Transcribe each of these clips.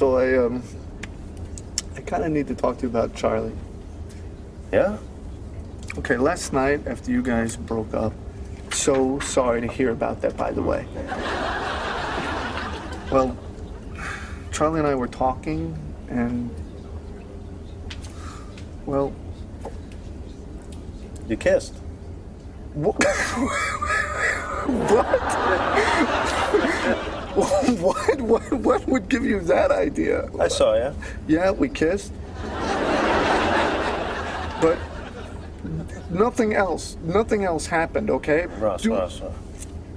Also, I um, I kind of need to talk to you about Charlie. Yeah? Okay, last night after you guys broke up, so sorry to hear about that, by the way. Well, Charlie and I were talking, and well, You kissed. what? what? What? What What would give you that idea? I saw you. Yeah, we kissed. But nothing else. Nothing else happened, okay? Ross, Do- Ross, Ross.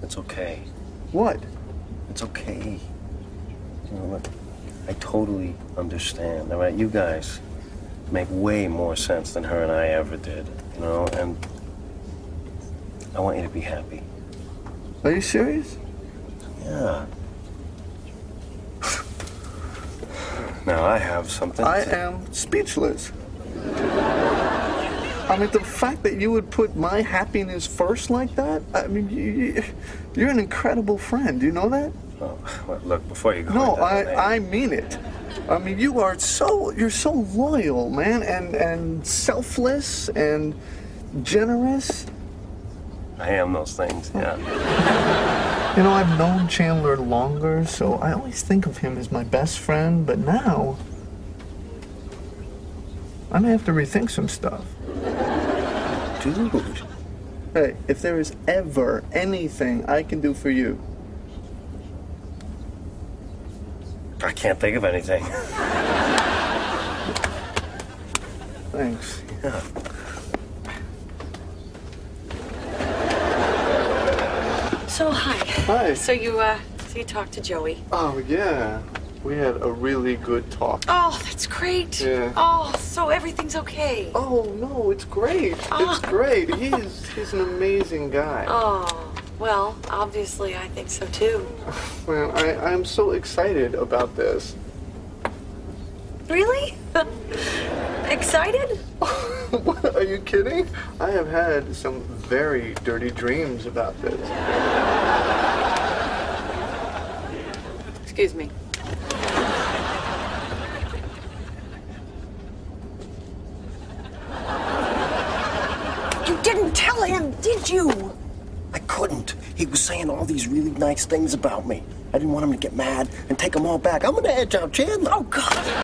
It's okay. What? It's okay. You know what? I totally understand. All right, you guys make way more sense than her and I ever did. You know, and I want you to be happy. Are you serious? Yeah. Now I have something. I am speechless. I mean, the fact that you would put my happiness first like that, I mean, you, you're an incredible friend. Do you know that? Oh, well, look, before you go. No, I, I mean it. I mean, you are so, you're so loyal, man, and, and selfless and generous. I am those things. Yeah. You know, I've known Chandler longer, so I always think of him as my best friend, but now I may have to rethink some stuff. Dude. Hey, if there is ever anything I can do for you, I can't think of anything. thanks. Yeah. So hi. Hi. So you uh so you talked to Joey. Oh, yeah. We had a really good talk. Oh, that's great. Yeah. Oh, so everything's okay. Oh, no, it's great. Oh. It's great. He's, he's an amazing guy. Oh, well, obviously I think so too. Man, I, I'm so excited about this. Really? Excited? What, are you kidding? I have had some very dirty dreams about this. Excuse me. You didn't tell him, did you? I couldn't. He was saying all these really nice things about me. I didn't want him to get mad and take them all back. I'm gonna edge out Chandler. Oh, God.